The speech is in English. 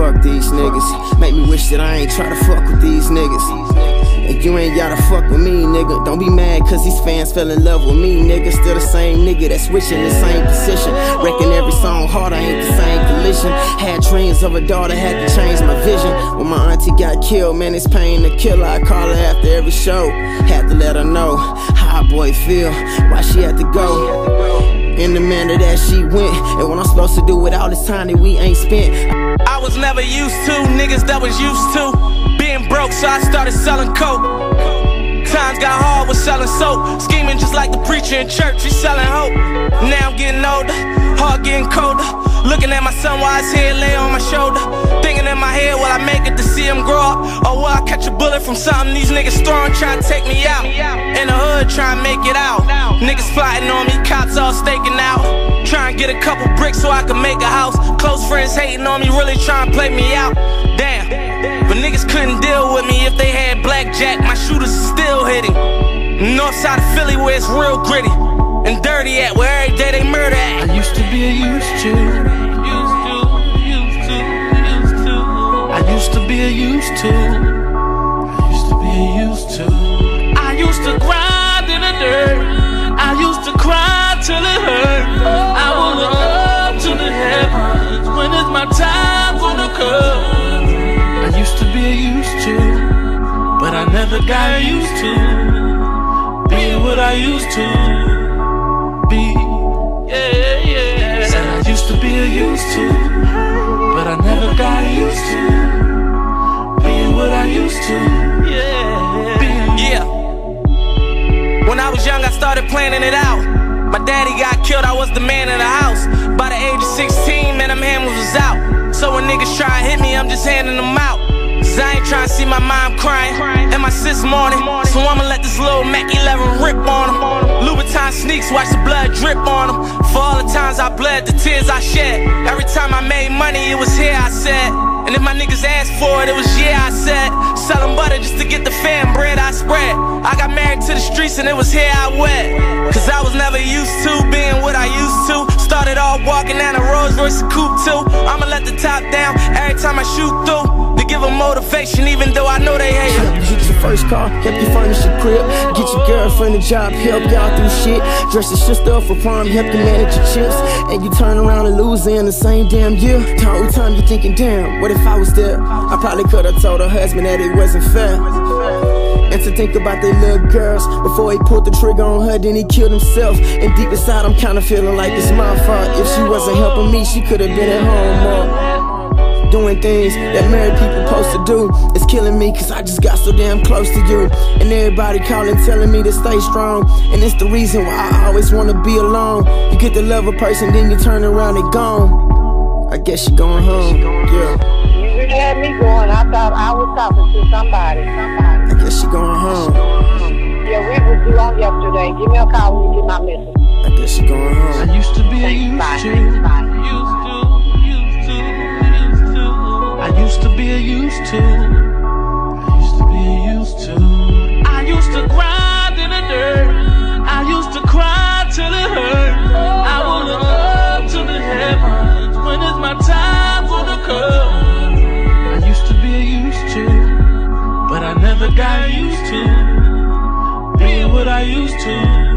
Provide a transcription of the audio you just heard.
fuck these niggas. Make me wish that I ain't try to fuck with these niggas. And you ain't gotta fuck with me, nigga. Don't be mad cause these fans fell in love with me, nigga. Still the same nigga that's switching the same position. Wrecking every song hard, I ain't the same collision. Had dreams of a daughter, had to change my vision. When my auntie got killed, man, it's pain to kill her. I call her after every show. Had to let her know how boy feel, why she had to go. In the manner that she went, and what I'm supposed to do with all this time that we ain't spent. Was never used to niggas that was used to being broke, so I started selling coke. Times got hard with selling soap. Scheming just like the preacher in church, we selling hope. Now I'm getting older, heart getting colder. Looking at my son while his head lay on my shoulder. Thinking in my head, will I make it to see him grow up? Or will I catch a bullet from something these niggas throwing, trying to take me out? In the hood, trying to make it out. Niggas plotting on me, cops all staking out. Trying to get a couple bricks so I can make a house. Close friends hating on me, really trying to play me out. Damn. But niggas couldn't deal with me if they had blackjack. My shooters are still hitting. North side of Philly where it's real gritty and dirty at, where every day they murder at. I used to be a used to. Used to, used to, used to. I used to be a used to. I used to be a used to. I used to grind in the dirt. Used to but I never got used to being what I used to be. Yeah, yeah. Said I used to be a used to, but I never got used to being what I used to. Yeah, yeah. When I was young, I started planning it out. My daddy got killed, I was the man in the house. By the age of 16, man, them hammers was out. So when niggas try to hit me, I'm just handing them out. I ain't trying to see my mom crying and my sis mourning. So I'ma let this little Mac 11 rip on him. Louboutin sneaks, watch the blood drip on him. For all the times I bled, the tears I shed. Every time I made money, it was here, I said. And if my niggas asked for it, it was yeah, I said. Selling butter just to get the fam bread I spread. I got married to the streets and it was here I wet. Cause I was never used to being what I used to. Started off walking down a Rolls Royce coupe too. I'ma let the top down every time I shoot through give them motivation even though I know they hate it. Get your first car, help you furnish your crib, get your girlfriend a job, help y'all through shit. Dress your sister up for prom, help you manage your chips, and you turn around and lose in the same damn year. Time whole time you thinking, damn, what if I was there? I probably could have told her husband that it wasn't fair. And to think about their little girls Before he pulled the trigger on her, then he killed himself And deep inside I'm kinda feeling like it's my fault If she wasn't helping me, she could've been at home more doing things that married people supposed to do. It's killing me cause I just got so damn close to you. And everybody calling telling me to stay strong. And it's the reason why I always wanna be alone. You get to love a person, then you turn around and gone. I guess you're going home, yeah. You really had me going. I thought I was talking to somebody. somebody. I guess you're going home. Yeah, we was due on yesterday. Give me a call when you get my message. I guess you're going home. I used to be used to. Used to. I I used to be used to. I used to grind in the dirt. I used to cry till it hurt. I will look up to the heavens when it's my time for the come. I used to be used to, but I never got used to being what I used to.